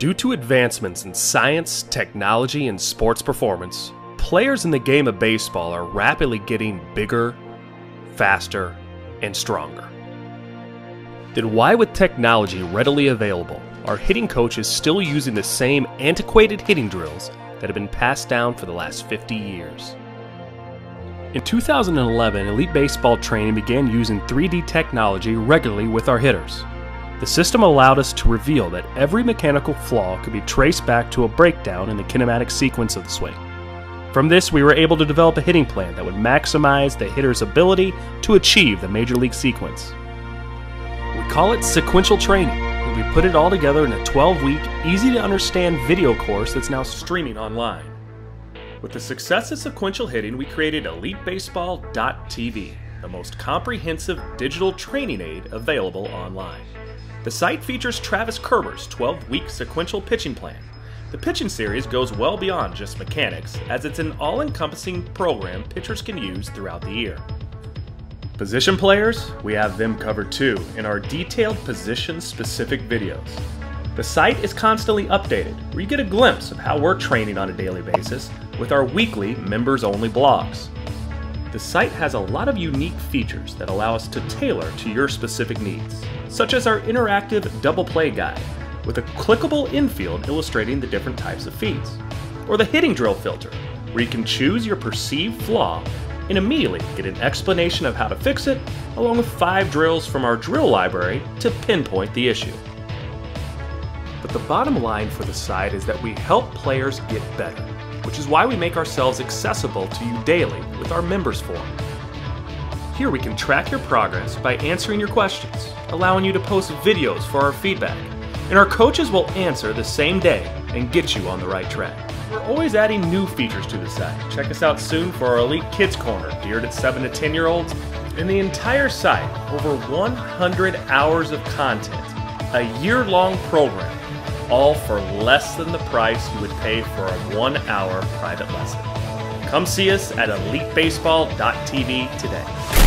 Due to advancements in science, technology, and sports performance, players in the game of baseball are rapidly getting bigger, faster, and stronger. Then why, with technology readily available, are hitting coaches still using the same antiquated hitting drills that have been passed down for the last 50 years? In 2011, Elite Baseball training began using 3D technology regularly with our hitters. The system allowed us to reveal that every mechanical flaw could be traced back to a breakdown in the kinematic sequence of the swing. From this, we were able to develop a hitting plan that would maximize the hitter's ability to achieve the major league sequence. We call it sequential training, and we put it all together in a 12 week, easy to understand video course that's now streaming online. With the success of sequential hitting, we created EliteBaseball.tv, the most comprehensive digital training aid available online. The site features Travis Kerber's 12 week sequential pitching plan. The pitching series goes well beyond just mechanics, as it's an all encompassing program pitchers can use throughout the year. Position players, we have them covered too in our detailed position specific videos. The site is constantly updated, where you get a glimpse of how we're training on a daily basis with our weekly members only blogs. The site has a lot of unique features that allow us to tailor to your specific needs, such as our interactive double play guide with a clickable infield illustrating the different types of feeds, or the hitting drill filter, where you can choose your perceived flaw and immediately get an explanation of how to fix it, along with five drills from our drill library to pinpoint the issue. But the bottom line for the site is that we help players get better which is why we make ourselves accessible to you daily with our members forum. Here we can track your progress by answering your questions, allowing you to post videos for our feedback, and our coaches will answer the same day and get you on the right track. We're always adding new features to the site. Check us out soon for our Elite Kids Corner, geared at 7 to 10 year olds, and the entire site, over 100 hours of content, a year long program all for less than the price you would pay for a one hour private lesson. Come see us at elitebaseball.tv today.